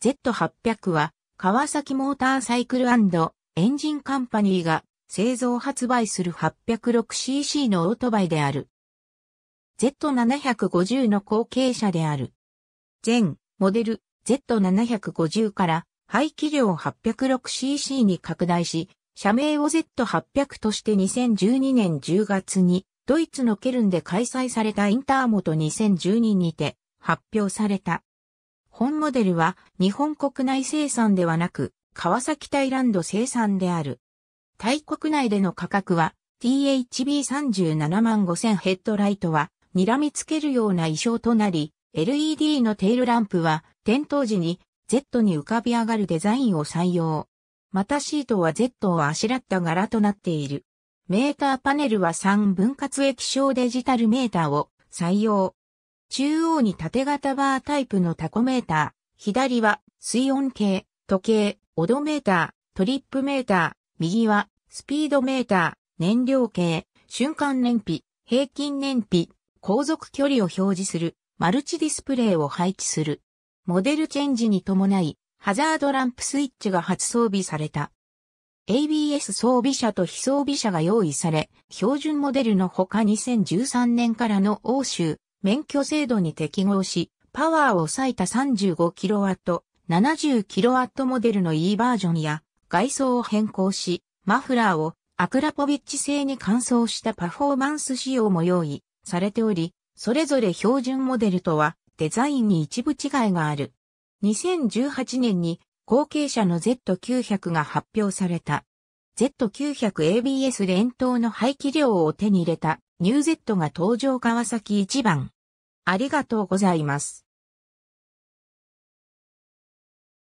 Z800 は川崎モーターサイクルエンジンカンパニーが製造発売する 806cc のオートバイである。Z750 の後継者である。全モデル Z750 から排気量 806cc に拡大し、社名を Z800 として2012年10月にドイツのケルンで開催されたインターモト2012にて発表された。本モデルは日本国内生産ではなく川崎タイランド生産である。タイ国内での価格は THB37 万5000ヘッドライトは睨みつけるような衣装となり、LED のテールランプは点灯時に Z に浮かび上がるデザインを採用。またシートは Z をあしらった柄となっている。メーターパネルは3分割液晶デジタルメーターを採用。中央に縦型バータイプのタコメーター、左は水温計、時計、オドメーター、トリップメーター、右はスピードメーター、燃料計、瞬間燃費、平均燃費、航続距離を表示するマルチディスプレイを配置する。モデルチェンジに伴い、ハザードランプスイッチが初装備された。ABS 装備車と非装備車が用意され、標準モデルのほか2013年からの欧州免許制度に適合し、パワーを割いた 35kW、70kW モデルの E バージョンや、外装を変更し、マフラーをアクラポビッチ製に乾燥したパフォーマンス仕様も用意されており、それぞれ標準モデルとはデザインに一部違いがある。2018年に後継者の Z900 が発表された。Z900ABS 連投の排気量を手に入れたニューゼットが登場川崎一番。ありがとうございます。